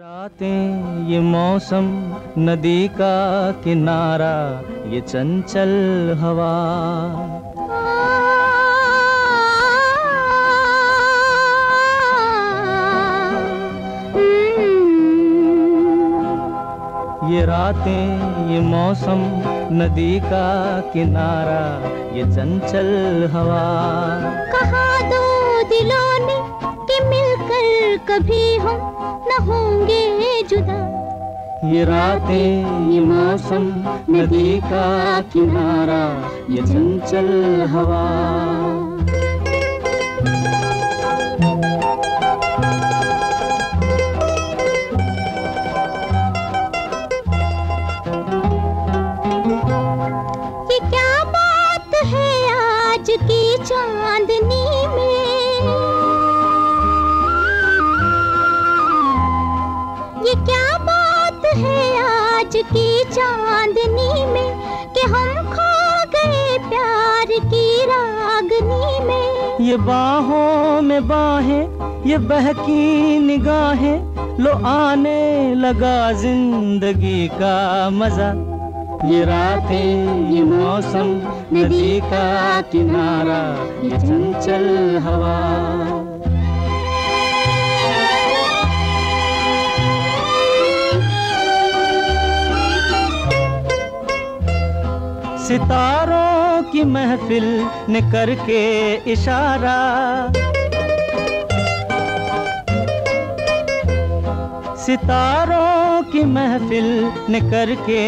रातें, ये मौसम, नदी का किनारा, ये चंचल हवा। ये रातें, ये मौसम, नदी का किनारा, ये चंचल हवा। कहा दो दिलों ने कि मिलकर कभी हम न जुदा ये रातें, ये मौसम, नदी का किनारा, ये चंचल हवा। ये क्या बात है आज की चांदनी में? ये क्या है आज की चांदनी में कि हम खो गए प्यार की रागनी में। ये बाहों में बाहें, ये बहकी निगाहें, लो आने लगा ज़िंदगी का मज़ा। ये रातें, ये मौसम, नदी का किनारा, ये चंचल हवा। सितारों की महफिल ने करके इशारा। सितारों की महफिल ने करके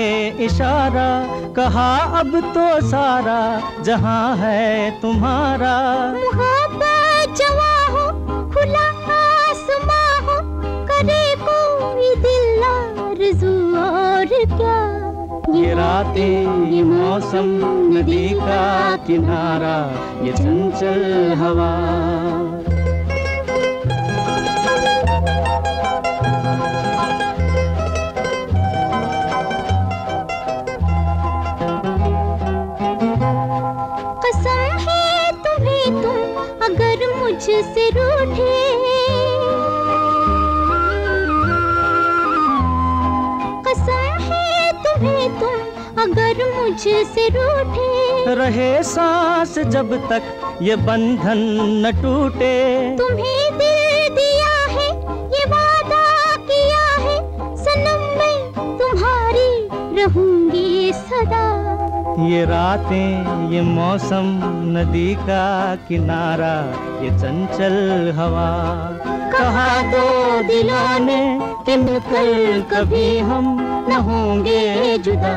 इशारा। कहा, अब तो सारा जहाँ है तुम्हारा। ये रातें ये मौसम नदी का किनारा, ये चंचल हवा। कसम है तुम्हें तुम, अगर मुझसे रूठे अगर मुझसे रूठे। रहे सांस जब तक ये बंधन न टूटे। तुम्हें दिल दिया है ये वादा किया है। सनम मैं तुम्हारी रहूँगी सदा। ये रातें ये मौसम नदी का किनारा ये चंचल हवा। कहा दो दिलों ने कि मिलकर कभी हम न होंगे जुदा।